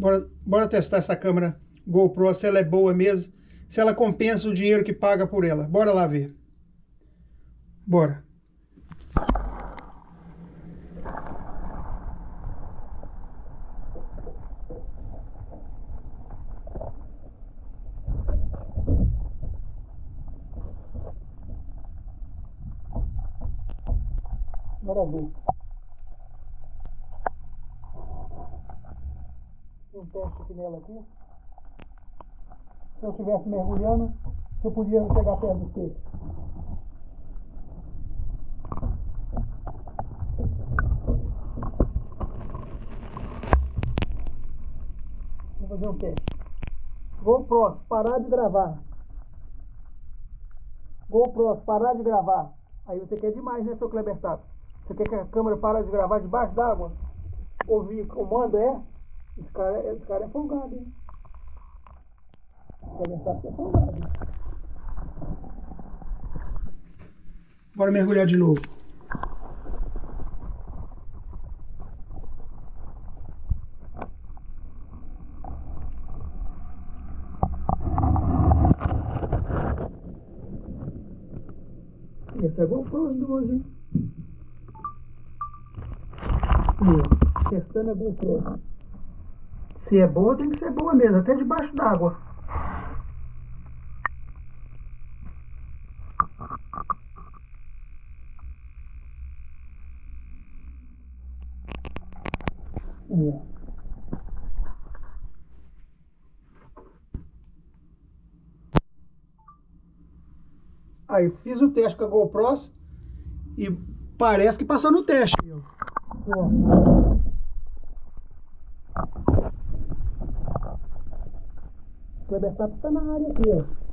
Bora, bora testar essa câmera GoPro, se ela é boa mesmo, se ela compensa o dinheiro que paga por ela. Bora lá ver. Bora. Bora ver. Tem um teste aqui nela aqui. Se eu estivesse mergulhando, eu podia chegar perto do peixe. Vou fazer um teste. GoPro, parar de gravar. GoPro, parar de gravar. Aí você quer demais, né, seu Kleber Tato? Você quer que a câmera pare de gravar debaixo d'água? Ouvir comando, é? Esse cara, esse cara é folgado, hein? O Kleber Tato é folgado. Bora mergulhar de novo. Essa é GoPro as duas, hein? Testando a GoPro. Se é boa, tem que ser boa mesmo, até debaixo d'água. É. Aí eu fiz o teste com a GoPro e parece que passou no teste. Ó. O Kleber tá na área aqui, ó.